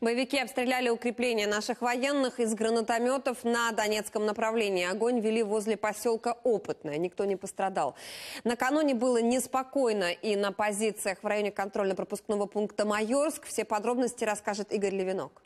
Боевики обстреляли укрепления наших военных из гранатометов на Донецком направлении. Огонь вели возле поселка Опытное. Никто не пострадал. Накануне было неспокойно и на позициях в районе контрольно-пропускного пункта Майорск. Все подробности расскажет Игорь Левинок.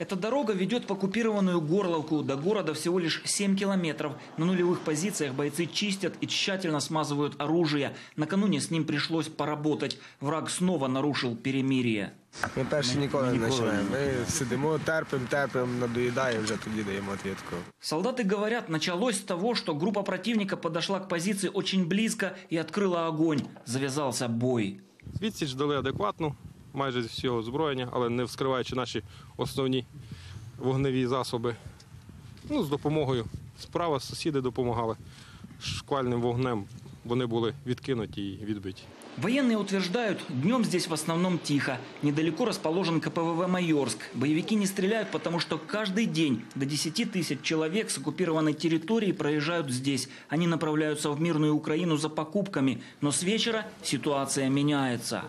Эта дорога ведет в оккупированную Горловку. До города всего лишь 7 километров. На нулевых позициях бойцы чистят и тщательно смазывают оружие. Накануне с ним пришлось поработать. Враг снова нарушил перемирие. Ми перші ніколи не починаємо. Ми сидимо, терпимо, терпимо, надоїдає, вже тоді даємо відповідь. Солдаты говорят, началось с того, что группа противника подошла к позиции очень близко и открыла огонь. Завязался бой. Відсіч дали адекватну, майже з всього озброєння, але не вскриваючи наші основні вогневі засоби. Ну, з допомогою. Справа сусіди допомагали. Шквальним вогнем вони були відкинуті і відбиті. Военные утверждают, днем здесь в основном тихо. Недалеко расположен КПВВ «Майорск». Боевики не стреляют, потому что каждый день до 10 тысяч человек с оккупированной территории проезжают здесь. Они направляются в мирную Украину за покупками. Но с вечера ситуация меняется.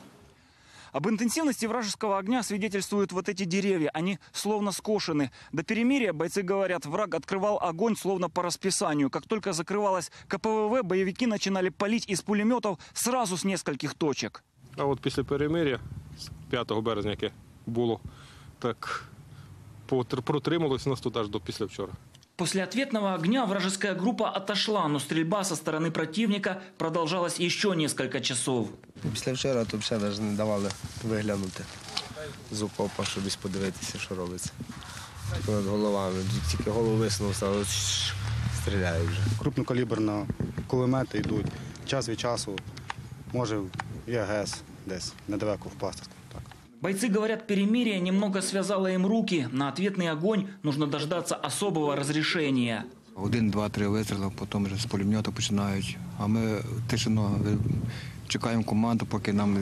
Об интенсивности вражеского огня свидетельствуют вот эти деревья. Они словно скошены. До перемирия, бойцы говорят, враг открывал огонь словно по расписанию. Как только закрывалась КПВВ, боевики начинали палить из пулеметов сразу с нескольких точек. А от після перемиря, з 5 березня, було, так протрималось нас тут аж до післявчора. После ответного огня вражеская группа отошла, но стрельба со стороны противника продолжалась еще несколько часов. Після вчора то ще навіть не давали виглянути з окопа, щоб десь подивитися, що робиться. Над головами. Тільки голову висунув, стало стріляють вже. крупнокаліберна кулемети йдуть. Час від часу може і АГС десь недалеко впасти. Так. Бойцы говорят, перемирие немного связало им руки. На ответный огонь нужно дождаться особого разрешения. Один, два, три вистріли, потім вже з пулемета починають. А ми тишино ви- чекаємо команду, поки нам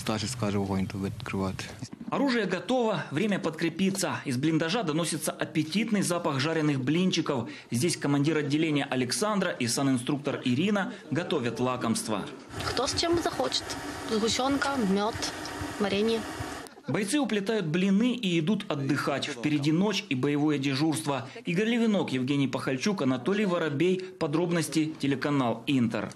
старший скаже вогонь, то відкривати. Оружие готово, время подкрепиться. Из блиндажа доносится аппетитный запах жареных блинчиков. Здесь командир отделения Александра и санинструктор Ирина готовят лакомство. Кто с чем захочет. Сгущенка, мед, варенье. Бойцы уплетают блины и идут отдыхать. Впереди ночь и боевое дежурство. Игорь Левинок, Евгений Пахальчук, Анатолий Воробей. Подробности телеканал Интер.